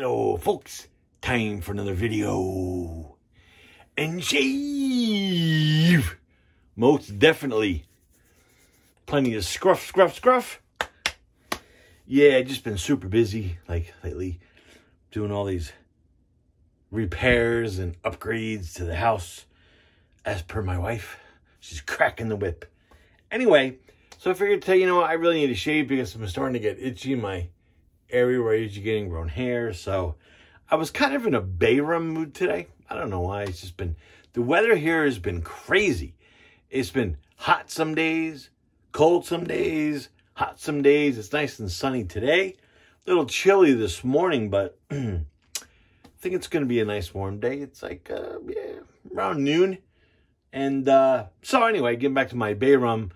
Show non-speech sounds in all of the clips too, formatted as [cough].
Hello, folks. Time for another video. And shave. Most definitely. Plenty of scruff, scruff, scruff. Yeah, just been super busy, like, lately. Doing all these repairs and upgrades to the house. As per my wife. She's cracking the whip. Anyway, so I figured, to you know, what, I really need to shave because I'm starting to get itchy in my area where you're getting grown hair. So I was kind of in a bay rum mood today. I don't know why. It's just been, the weather here has been crazy. It's been hot some days, cold some days, hot some days. It's nice and sunny today. A little chilly this morning, but [clears throat] I think it's going to be a nice warm day. It's like, uh, yeah, around noon. And uh, so anyway, getting back to my bay rum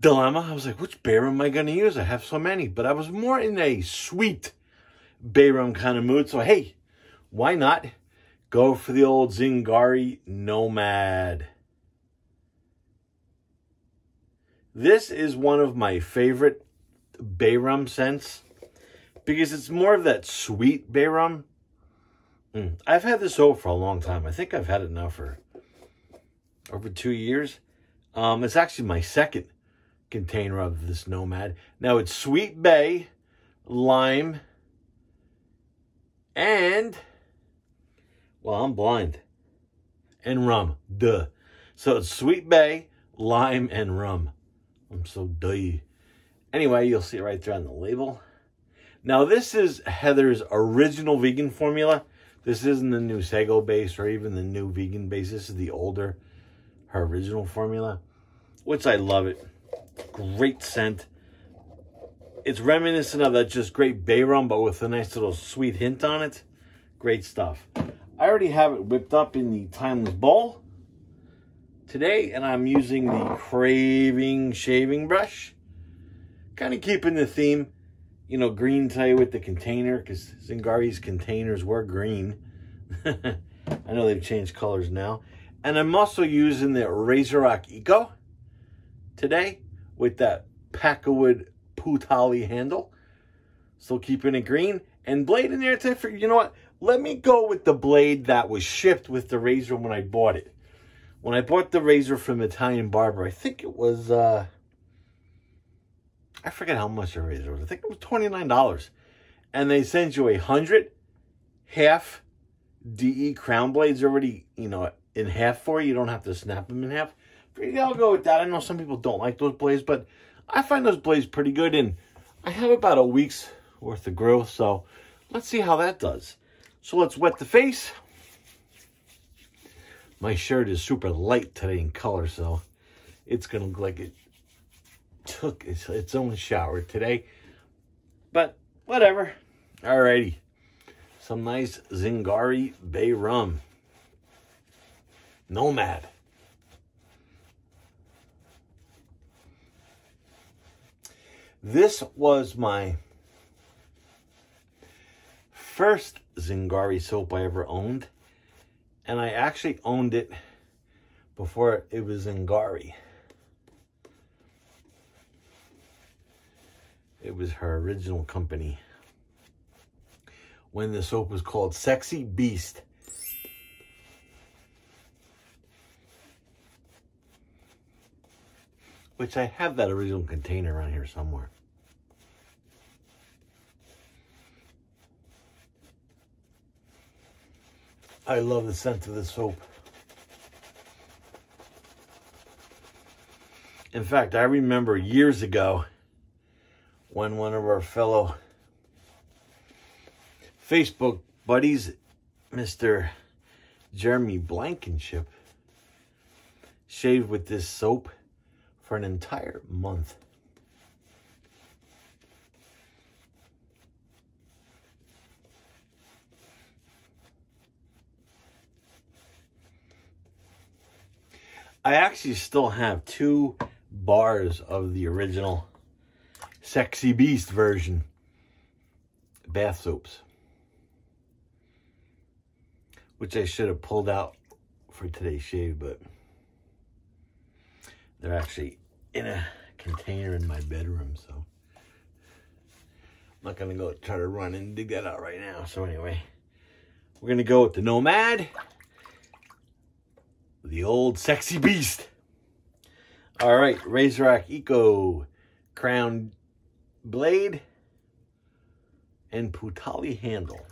dilemma. I was like, which bay rum am I going to use? I have so many. But I was more in a sweet bay rum kind of mood. So, hey, why not go for the old Zingari Nomad? This is one of my favorite bay rum scents because it's more of that sweet bay rum. Mm. I've had this soap for a long time. I think I've had it now for over two years. Um, it's actually my second container of this Nomad. Now it's Sweet Bay, lime, and, well, I'm blind, and rum. Duh. So it's Sweet Bay, lime, and rum. I'm so duh. Anyway, you'll see it right there on the label. Now, this is Heather's original vegan formula. This isn't the new Sego base or even the new vegan base. This is the older, her original formula, which I love it. Great scent. It's reminiscent of that just great bay rum, but with a nice little sweet hint on it. Great stuff. I already have it whipped up in the Timeless Bowl today, and I'm using the Craving Shaving Brush. Kind of keeping the theme, you know, green tie with the container, because Zingari's containers were green. [laughs] I know they've changed colors now. And I'm also using the RazoRock Eco today with that Pakkawood Putali handle. Still keeping it green. And blade in there, for, you know what? Let me go with the blade that was shipped with the razor when I bought it. When I bought the razor from Italian Barber, I think it was, uh, I forget how much the razor was. I think it was $29. And they send you a 100 half DE crown blades already, you know, in half for you. You don't have to snap them in half. I'll go with that. I know some people don't like those blades, but I find those blades pretty good. And I have about a week's worth of growth, so let's see how that does. So let's wet the face. My shirt is super light today in color, so it's going to look like it took its, its own shower today. But whatever. Alrighty. Some nice Zingari Bay rum. Nomad. This was my first Zingari soap I ever owned. And I actually owned it before it was Zingari. It was her original company. When the soap was called Sexy Beast. Which I have that original container around here somewhere. I love the scent of this soap. In fact, I remember years ago when one of our fellow Facebook buddies, Mr. Jeremy Blankenship, shaved with this soap for an entire month. I actually still have two bars of the original Sexy Beast version bath soaps. Which I should have pulled out for today's shave, but they're actually in a container in my bedroom, so. I'm not going to go try to run and dig that out right now. So anyway, we're going to go with the Nomad. The old sexy beast. All right, RazoRock Eco Crown Blade and Putali Handle.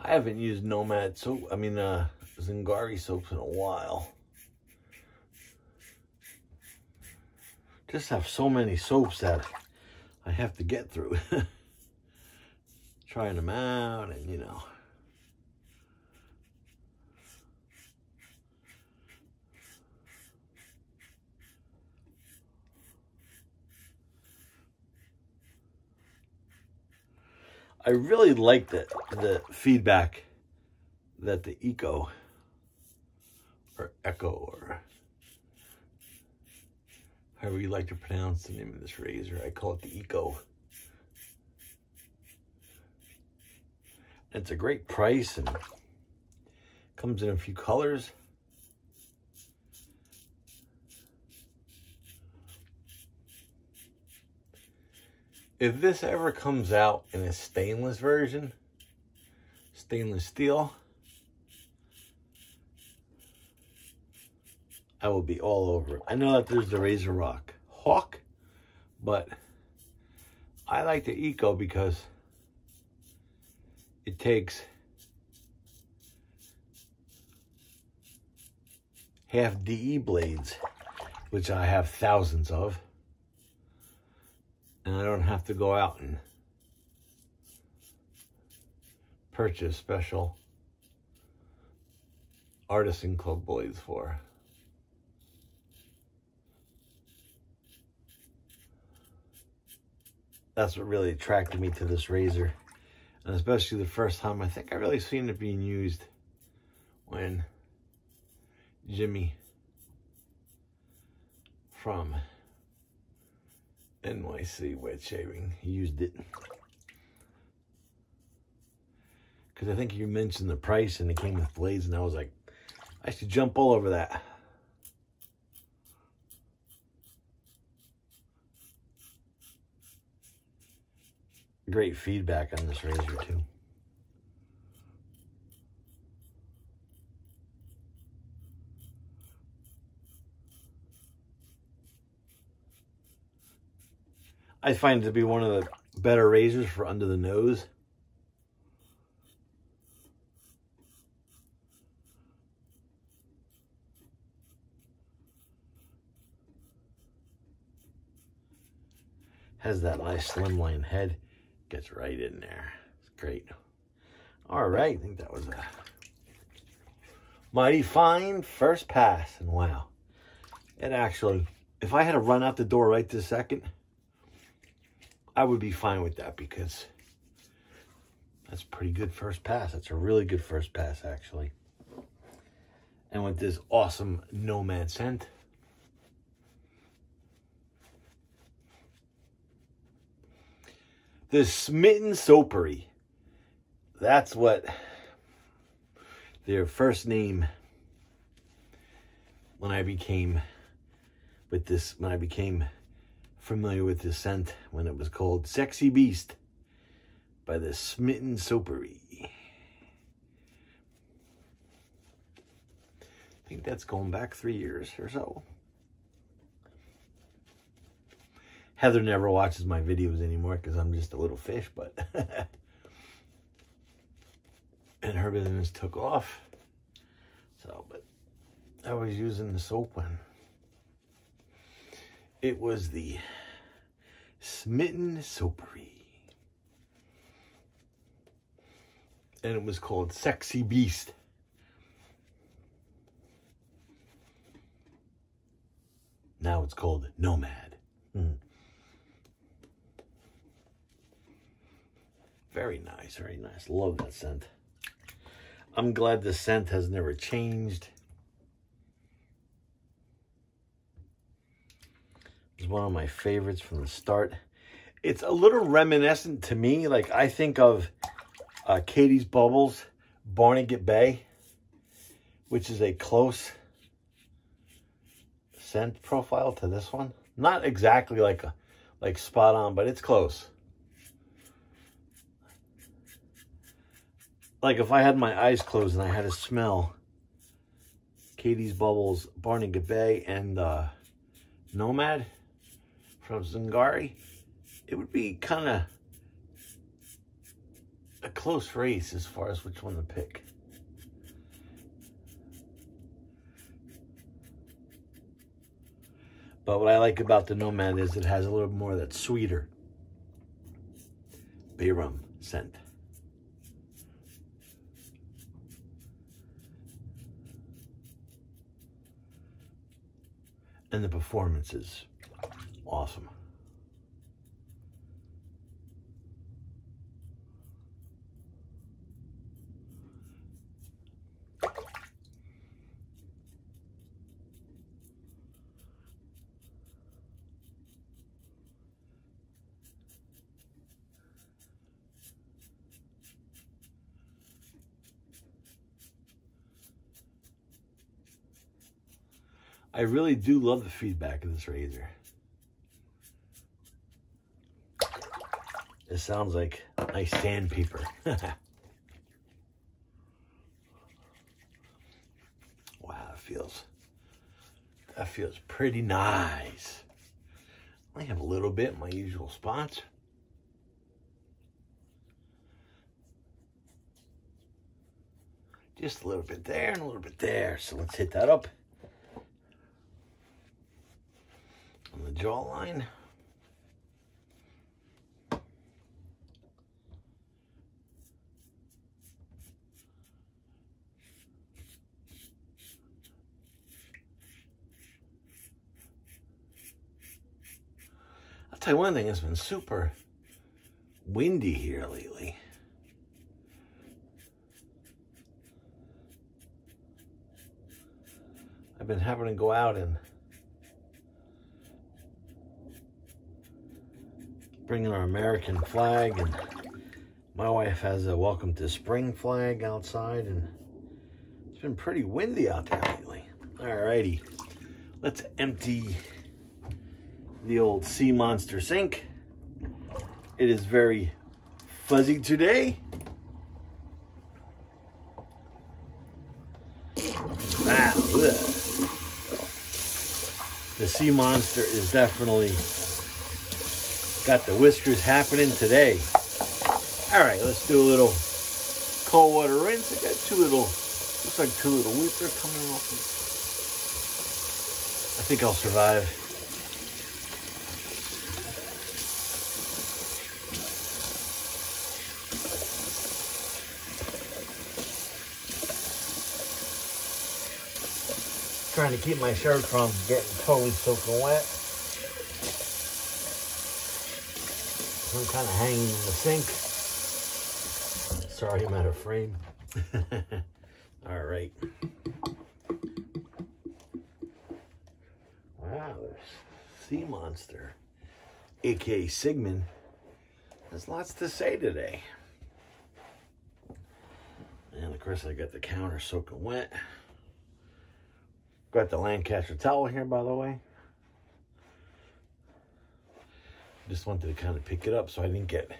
I haven't used Nomad soap, I mean, uh, Zingari soaps in a while. Just have so many soaps that I have to get through. [laughs] Trying them out and, you know. I really like the, the feedback that the Eco or Echo or however you like to pronounce the name of this razor. I call it the Eco. It's a great price and comes in a few colors. if this ever comes out in a stainless version, stainless steel, I will be all over it. I know that there's the RazoRock Hawk, but I like the Eco because it takes half DE blades, which I have thousands of and I don't have to go out and purchase special artisan club blades for. That's what really attracted me to this razor. And especially the first time, I think I really seen it being used when Jimmy from NYC wet shaving. Used it. Because I think you mentioned the price and it came with blades and I was like, I should jump all over that. Great feedback on this razor too. I find it to be one of the better razors for under the nose. Has that nice slimline head. Gets right in there. It's great. All right, I think that was a mighty fine first pass. And wow, it actually, if I had to run out the door right this second, I would be fine with that because that's pretty good first pass. That's a really good first pass, actually. And with this awesome Nomad scent. The Smitten Soapery. That's what their first name when I became with this, when I became familiar with this scent when it was called Sexy Beast by the Smitten Soapery. I think that's going back three years or so. Heather never watches my videos anymore because I'm just a little fish, but... [laughs] and her business took off. So, but I was using the soap when it was the Smitten Soapery. And it was called Sexy Beast. Now it's called Nomad. Hmm. Very nice, very nice. Love that scent. I'm glad the scent has never changed. It's one of my favorites from the start. It's a little reminiscent to me. Like, I think of uh, Katie's Bubbles, Barnegat Bay, which is a close scent profile to this one. Not exactly like a like spot on, but it's close. Like if I had my eyes closed and I had to smell Katie's Bubbles, Barney Bay, and uh, Nomad from Zingari, it would be kind of a close race as far as which one to pick. But what I like about the Nomad is it has a little more of that sweeter bay rum scent. And the performance is awesome. I really do love the feedback of this razor. It sounds like nice sandpaper. [laughs] wow, that feels, that feels pretty nice. I have a little bit in my usual spots. Just a little bit there and a little bit there. So let's hit that up. on the jawline. I'll tell you one thing, it's been super windy here lately. I've been having to go out and bringing our American flag and my wife has a welcome to spring flag outside and it's been pretty windy out there lately. Alrighty, let's empty the old sea monster sink. It is very fuzzy today. Ah, the sea monster is definitely Got the whiskers happening today. All right, let's do a little cold water rinse. I got two little, looks like two little weepers coming off. I think I'll survive. Trying to keep my shirt from getting totally soaking wet. I'm kind of hanging in the sink. Sorry, I'm out of frame. [laughs] All right. Wow, there's Sea Monster, aka Sigmund, has lots to say today. And of course, I got the counter soaking wet. Got the Lancaster towel here, by the way. Just wanted to kind of pick it up so I didn't get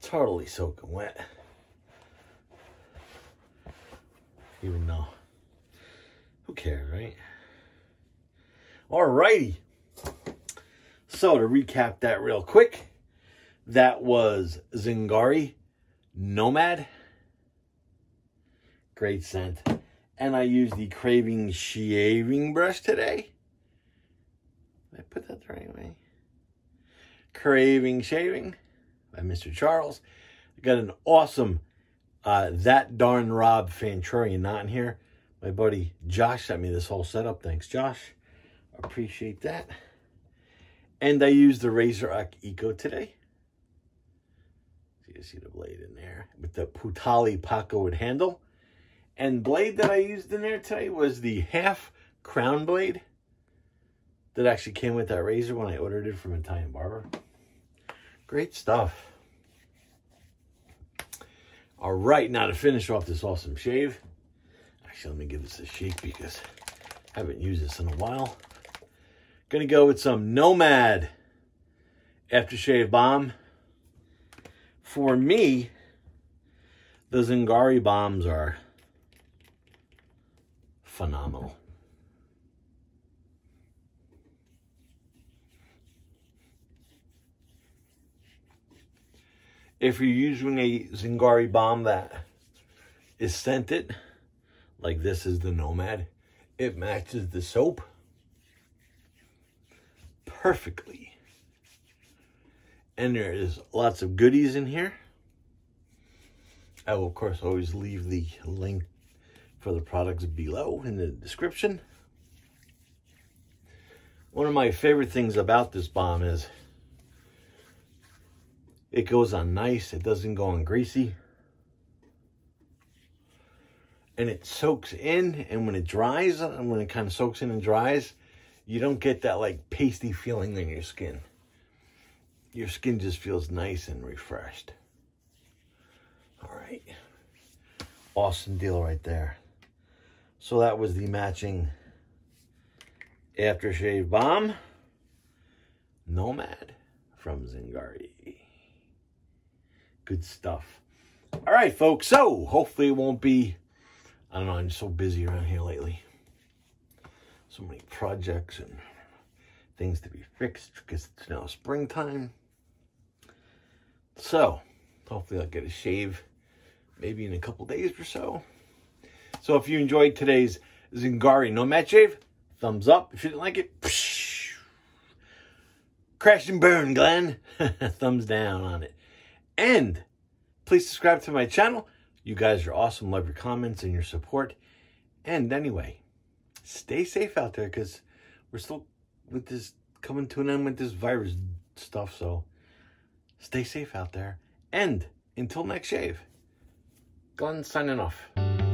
totally soaking wet. Even though, who cares, right? Alrighty. So to recap that real quick, that was Zingari Nomad. Great scent. And I used the Craving Shaving Brush today. Did I put that the right way? Craving Shaving by Mr. Charles. I got an awesome uh, That Darn Rob Fanturian knot in here. My buddy Josh sent me this whole setup. Thanks, Josh. Appreciate that. And I used the Razor Eco today. So you see the blade in there with the Putali Pakkawood handle. And blade that I used in there today was the half crown blade that actually came with that razor when I ordered it from Italian Barber. Great stuff. All right, now to finish off this awesome shave. Actually, let me give this a shake because I haven't used this in a while. Gonna go with some Nomad aftershave balm. For me, the Zingari balms are phenomenal. If you're using a Zingari balm that is scented, like this is the Nomad, it matches the soap perfectly. And there is lots of goodies in here. I will, of course, always leave the link for the products below in the description. One of my favorite things about this balm is it goes on nice. It doesn't go on greasy. And it soaks in. And when it dries, and when it kind of soaks in and dries, you don't get that like pasty feeling in your skin. Your skin just feels nice and refreshed. All right. Awesome deal right there. So that was the matching aftershave balm. Nomad from Zingari. Good stuff. All right, folks. So hopefully it won't be, I don't know, I'm so busy around here lately so many projects and things to be fixed because it's now springtime. So, hopefully I'll get a shave maybe in a couple days or so. So if you enjoyed today's Zingari Nomad Shave, thumbs up. If you didn't like it, psh, crash and burn, Glenn. [laughs] thumbs down on it. And please subscribe to my channel. You guys are awesome. Love your comments and your support. And anyway, stay safe out there because we're still with this coming to an end with this virus stuff. So stay safe out there. And until next shave, Glenn signing off.